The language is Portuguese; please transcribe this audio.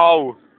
Tchau.